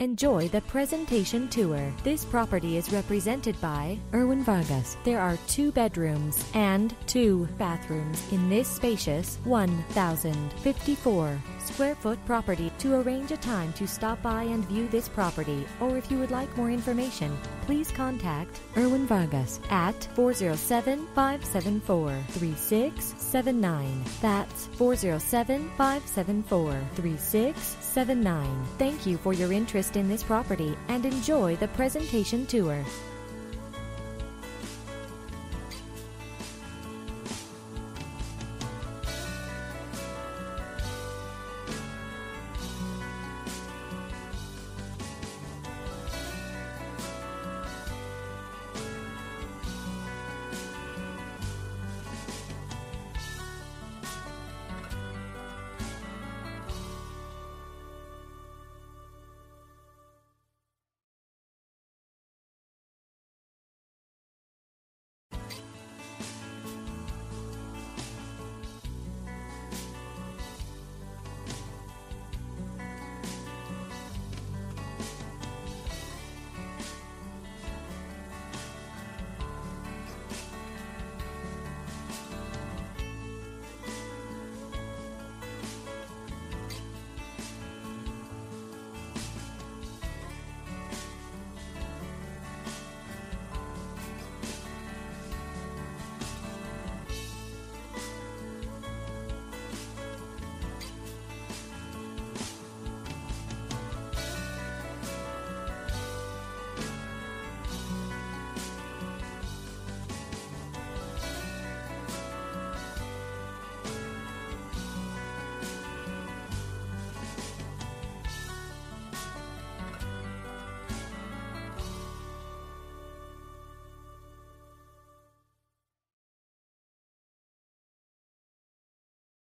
Enjoy the presentation tour. This property is represented by Erwin Vargas. There are two bedrooms and two bathrooms in this spacious 1,054 square foot property. To arrange a time to stop by and view this property, or if you would like more information, please contact Erwin Vargas at 407 574 3679. That's 407 574 3679. Thank you for your interest in this property and enjoy the presentation tour.